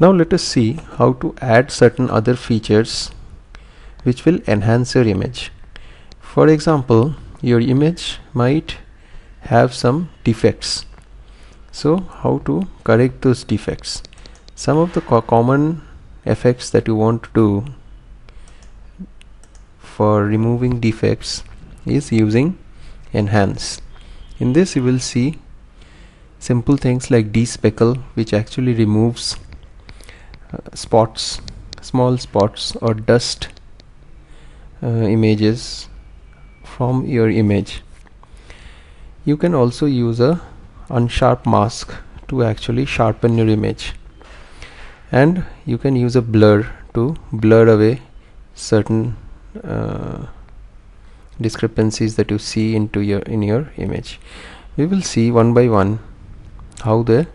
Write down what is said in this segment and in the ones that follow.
now let us see how to add certain other features which will enhance your image. For example your image might have some defects. So how to correct those defects? Some of the co common effects that you want to do for removing defects is using enhance. In this you will see simple things like despeckle which actually removes spots small spots or dust uh, images from your image. You can also use a unsharp mask to actually sharpen your image. And you can use a blur to blur away certain uh, discrepancies that you see into your in your image. We will see one by one how they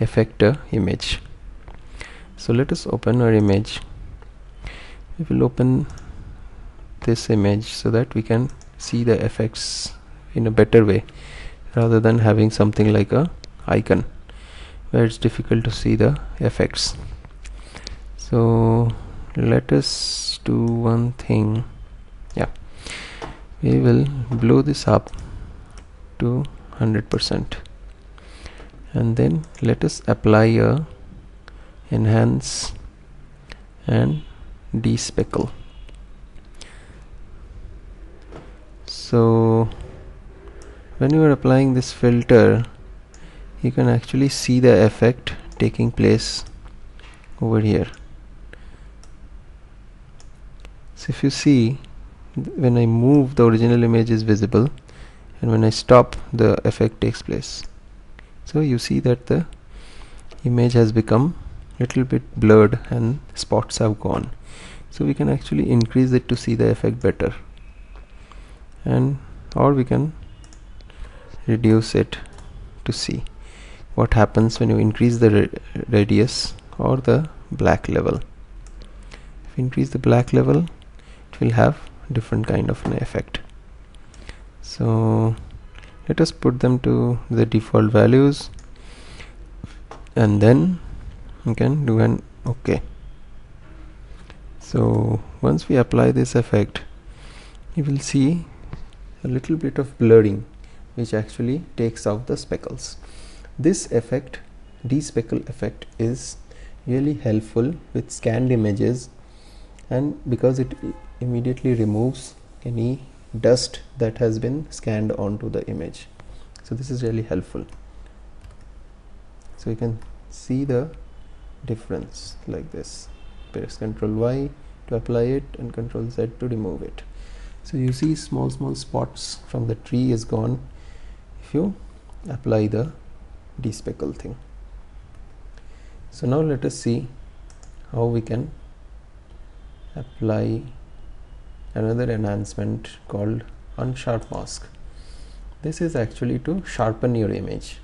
affect a image so let us open our image. We will open this image so that we can see the effects in a better way rather than having something like a icon where it's difficult to see the effects. So let us do one thing. Yeah. We will blow this up to 100% and then let us apply a enhance and despeckle. So when you are applying this filter you can actually see the effect taking place over here. So if you see when I move the original image is visible and when I stop the effect takes place. So you see that the image has become little bit blurred and spots have gone. So we can actually increase it to see the effect better. And or we can reduce it to see what happens when you increase the radius or the black level. If you increase the black level it will have different kind of an effect. So let us put them to the default values and then you can do an ok so once we apply this effect you will see a little bit of blurring which actually takes out the speckles. This effect despeckle effect is really helpful with scanned images and because it immediately removes any dust that has been scanned onto the image. So this is really helpful. So you can see the difference like this. Press ctrl y to apply it and control z to remove it. So you see small small spots from the tree is gone. If you apply the despeckle thing. So now let us see how we can apply another enhancement called unsharp mask. This is actually to sharpen your image.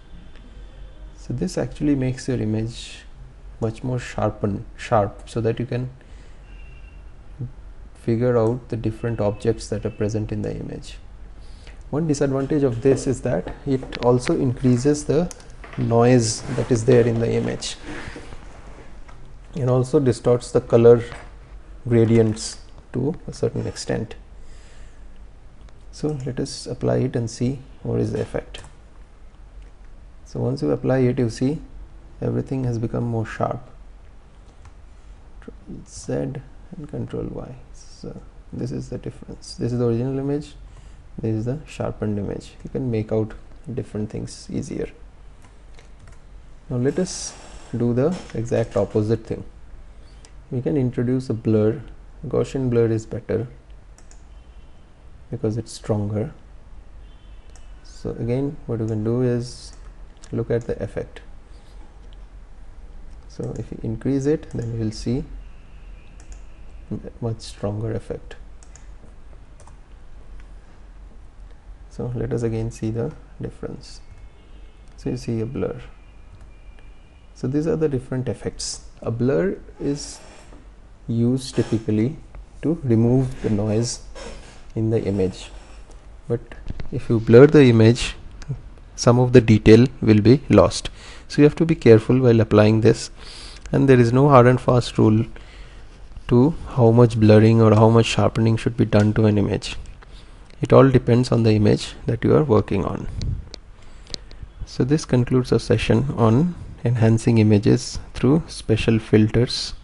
So this actually makes your image much more sharpen sharp so that you can figure out the different objects that are present in the image. One disadvantage of this is that it also increases the noise that is there in the image. And also distorts the color gradients to a certain extent. So let us apply it and see what is the effect. So once you apply it you see everything has become more sharp. Z and control Y. So this is the difference. This is the original image. This is the sharpened image. You can make out different things easier. Now let us do the exact opposite thing. We can introduce a blur. Gaussian blur is better because it's stronger. So again what you can do is look at the effect so if you increase it then you will see much stronger effect. So let us again see the difference. So you see a blur. So these are the different effects. A blur is used typically to remove the noise in the image. But if you blur the image some of the detail will be lost so you have to be careful while applying this. And there is no hard and fast rule to how much blurring or how much sharpening should be done to an image. It all depends on the image that you are working on. So this concludes our session on enhancing images through special filters